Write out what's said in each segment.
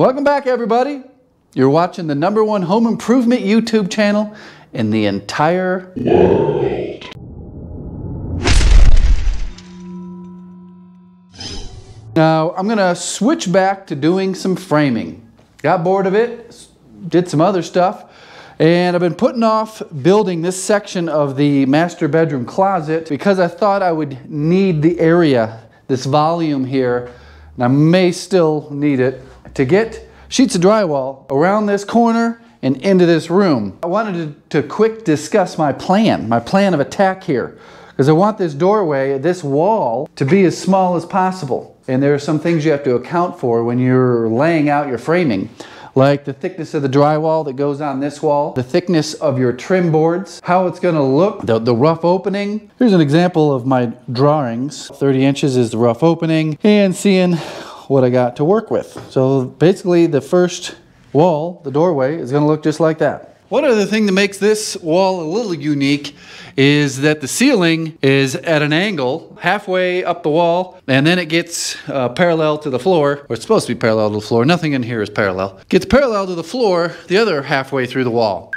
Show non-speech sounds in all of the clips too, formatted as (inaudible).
Welcome back, everybody. You're watching the number one home improvement YouTube channel in the entire world. Now, I'm gonna switch back to doing some framing. Got bored of it, did some other stuff, and I've been putting off building this section of the master bedroom closet because I thought I would need the area, this volume here, and I may still need it to get sheets of drywall around this corner and into this room. I wanted to, to quick discuss my plan, my plan of attack here, because I want this doorway, this wall, to be as small as possible. And there are some things you have to account for when you're laying out your framing like the thickness of the drywall that goes on this wall, the thickness of your trim boards, how it's going to look, the, the rough opening. Here's an example of my drawings. 30 inches is the rough opening and seeing what I got to work with. So basically the first wall, the doorway, is going to look just like that. One other thing that makes this wall a little unique is that the ceiling is at an angle halfway up the wall and then it gets uh, parallel to the floor, or it's supposed to be parallel to the floor. Nothing in here is parallel. Gets parallel to the floor the other halfway through the wall.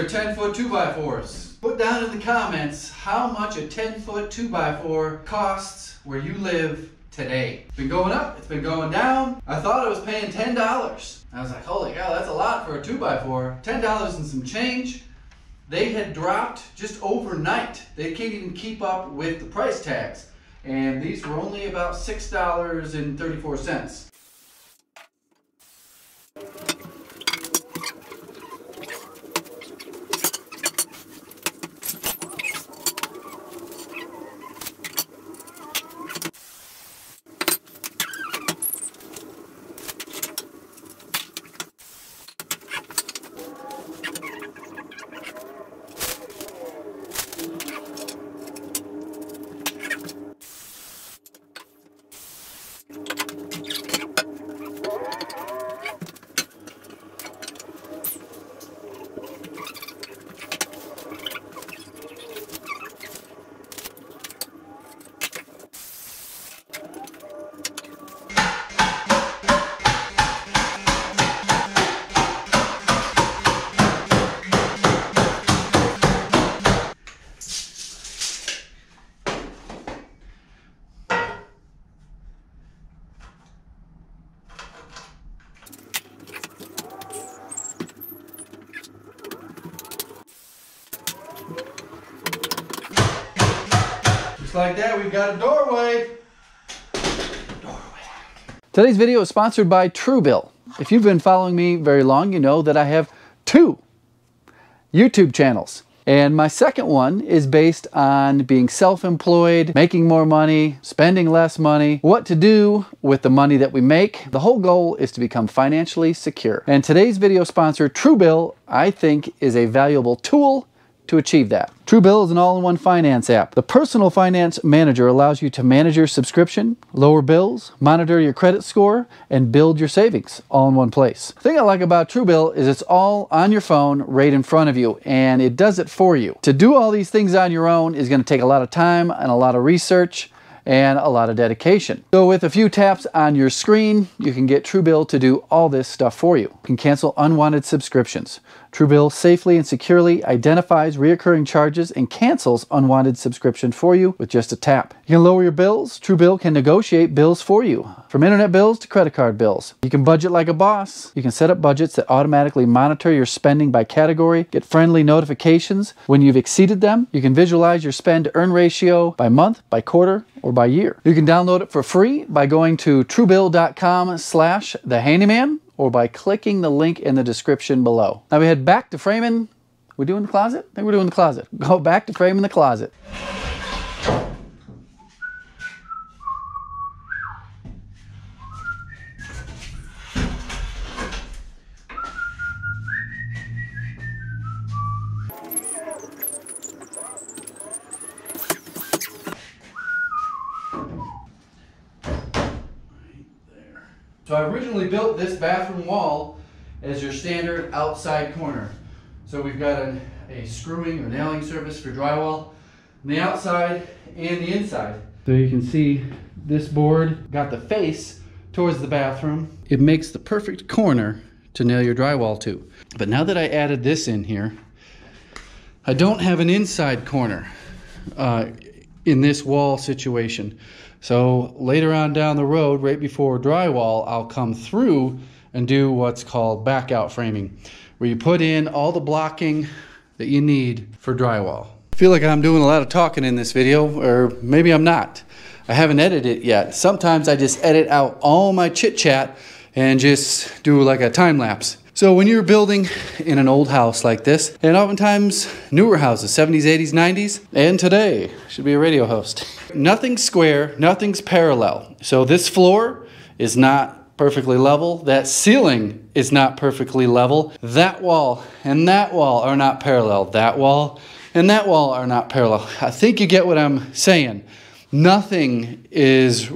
Are 10 foot 2x4s. Put down in the comments how much a 10 foot 2x4 costs where you live today. It's been going up, it's been going down. I thought I was paying $10. I was like, holy cow, that's a lot for a 2x4. $10 and some change. They had dropped just overnight. They can't even keep up with the price tags. And these were only about $6.34. Just like that, we've got a doorway. Doorway. Today's video is sponsored by Truebill. If you've been following me very long, you know that I have two YouTube channels. And my second one is based on being self-employed, making more money, spending less money, what to do with the money that we make. The whole goal is to become financially secure. And today's video sponsor, Truebill, I think is a valuable tool to achieve that. Truebill is an all-in-one finance app. The Personal Finance Manager allows you to manage your subscription, lower bills, monitor your credit score, and build your savings all in one place. The thing I like about Truebill is it's all on your phone right in front of you, and it does it for you. To do all these things on your own is going to take a lot of time and a lot of research, and a lot of dedication. So with a few taps on your screen, you can get Truebill to do all this stuff for you. You can cancel unwanted subscriptions. Truebill safely and securely identifies reoccurring charges and cancels unwanted subscription for you with just a tap. You can lower your bills. Truebill can negotiate bills for you, from internet bills to credit card bills. You can budget like a boss. You can set up budgets that automatically monitor your spending by category, get friendly notifications when you've exceeded them. You can visualize your spend earn ratio by month, by quarter, or by year. You can download it for free by going to truebill.com slash the handyman or by clicking the link in the description below. Now we head back to framing. We doing the closet? I think we're doing the closet. (laughs) Go back to framing the closet. So I originally built this bathroom wall as your standard outside corner. So we've got an a screwing or nailing surface for drywall on the outside and the inside. So you can see this board got the face towards the bathroom. It makes the perfect corner to nail your drywall to. But now that I added this in here, I don't have an inside corner uh, in this wall situation. So later on down the road, right before drywall, I'll come through and do what's called back out framing, where you put in all the blocking that you need for drywall. I feel like I'm doing a lot of talking in this video, or maybe I'm not. I haven't edited it yet. Sometimes I just edit out all my chit chat and just do like a time lapse. So when you're building in an old house like this, and oftentimes newer houses, 70s, 80s, 90s, and today, should be a radio host. (laughs) Nothing's square, nothing's parallel. So this floor is not perfectly level. That ceiling is not perfectly level. That wall and that wall are not parallel. That wall and that wall are not parallel. I think you get what I'm saying. Nothing is,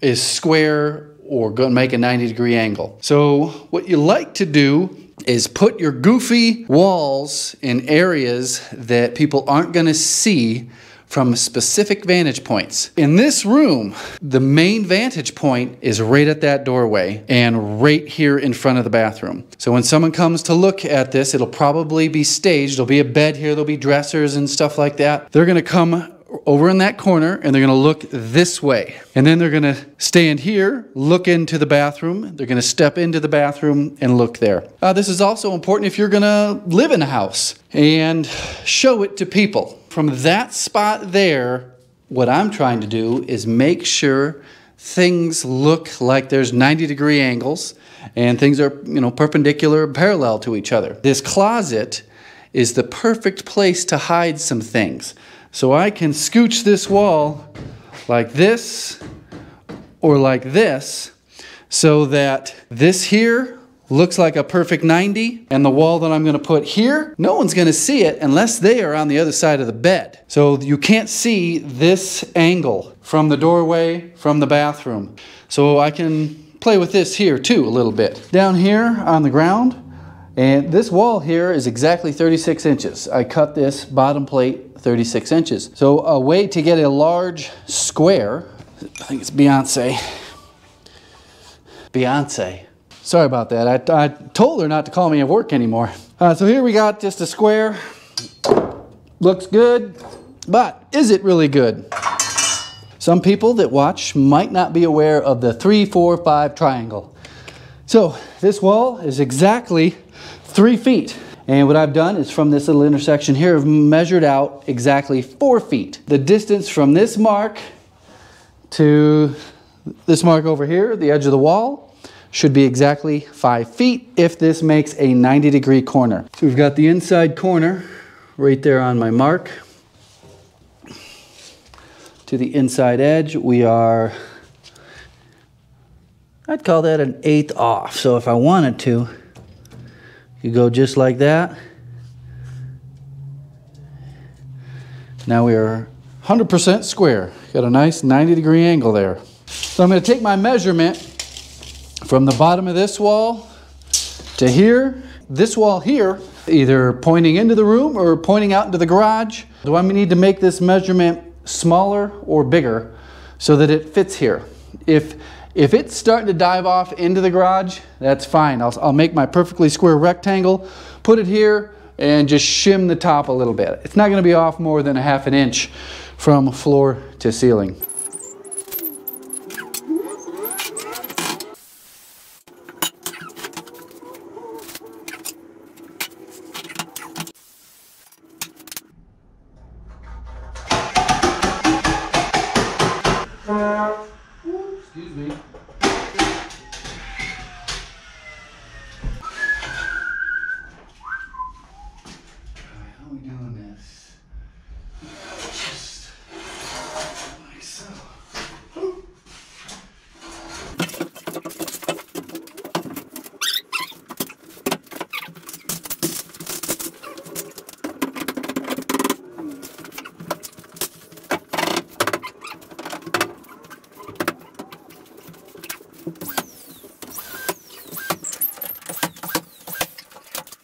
is square or go and make a 90 degree angle. So what you like to do is put your goofy walls in areas that people aren't going to see from specific vantage points. In this room, the main vantage point is right at that doorway and right here in front of the bathroom. So when someone comes to look at this, it'll probably be staged. There'll be a bed here, there'll be dressers and stuff like that. They're gonna come over in that corner and they're going to look this way. And then they're going to stand here, look into the bathroom. They're going to step into the bathroom and look there. Uh, this is also important if you're going to live in a house and show it to people. From that spot there, what I'm trying to do is make sure things look like there's 90 degree angles and things are, you know, perpendicular parallel to each other. This closet is the perfect place to hide some things. So I can scooch this wall like this or like this so that this here looks like a perfect 90 and the wall that I'm going to put here, no one's going to see it unless they are on the other side of the bed. So you can't see this angle from the doorway, from the bathroom. So I can play with this here too a little bit. Down here on the ground, and this wall here is exactly 36 inches. I cut this bottom plate 36 inches. So a way to get a large square, I think it's Beyonce. Beyonce. Sorry about that. I, I told her not to call me at work anymore. Uh, so here we got just a square. Looks good, but is it really good? Some people that watch might not be aware of the three, four, five triangle. So this wall is exactly three feet. And what I've done is from this little intersection here, I've measured out exactly four feet. The distance from this mark to this mark over here, the edge of the wall, should be exactly five feet if this makes a 90 degree corner. So we've got the inside corner right there on my mark. To the inside edge, we are, I'd call that an eighth off. So if I wanted to, you go just like that. Now we are 100% square. Got a nice 90 degree angle there. So I'm going to take my measurement from the bottom of this wall to here. This wall here, either pointing into the room or pointing out into the garage. Do I need to make this measurement smaller or bigger so that it fits here? If if it's starting to dive off into the garage, that's fine. I'll, I'll make my perfectly square rectangle, put it here, and just shim the top a little bit. It's not going to be off more than a half an inch from floor to ceiling.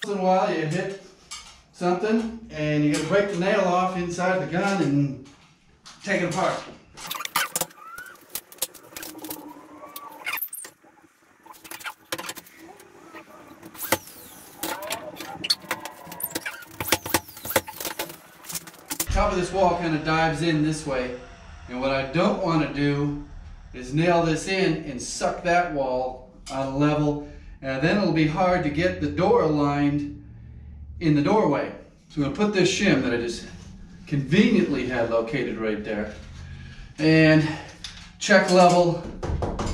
Once in a while you hit something and you're gonna break the nail off inside the gun and take it apart. top of this wall kind of dives in this way. And what I don't want to do is nail this in and suck that wall on level and then it'll be hard to get the door aligned in the doorway. So I'm gonna put this shim that I just conveniently had located right there and check level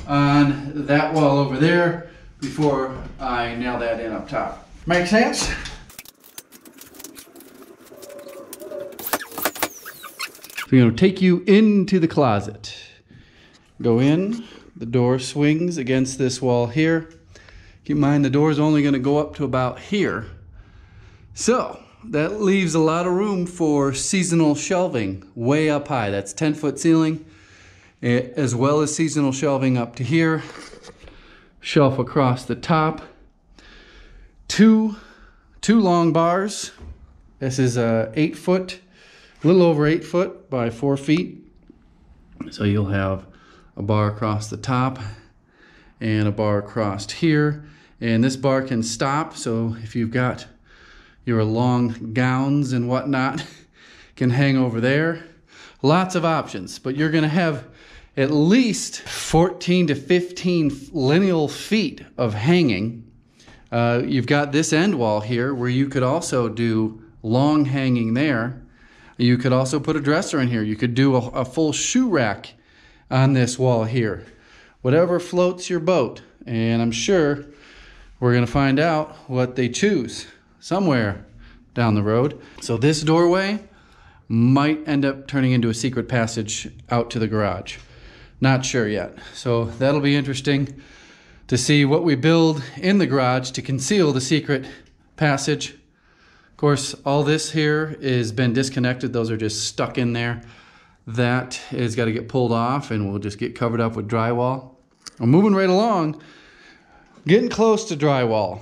on that wall over there before I nail that in up top. Make sense? Going to take you into the closet. Go in, the door swings against this wall here. Keep in mind the door is only going to go up to about here. So that leaves a lot of room for seasonal shelving way up high. That's 10 foot ceiling eh, as well as seasonal shelving up to here. Shelf across the top. Two, two long bars. This is a eight foot a little over eight foot by four feet. So you'll have a bar across the top and a bar crossed here. And this bar can stop, so if you've got your long gowns and whatnot, (laughs) can hang over there. Lots of options, but you're gonna have at least 14 to 15 lineal feet of hanging. Uh, you've got this end wall here where you could also do long hanging there. You could also put a dresser in here. You could do a, a full shoe rack on this wall here. Whatever floats your boat. And I'm sure we're going to find out what they choose somewhere down the road. So this doorway might end up turning into a secret passage out to the garage. Not sure yet. So that'll be interesting to see what we build in the garage to conceal the secret passage Of course, all this here has been disconnected. Those are just stuck in there. That is got to get pulled off and we'll just get covered up with drywall. I'm moving right along, getting close to drywall.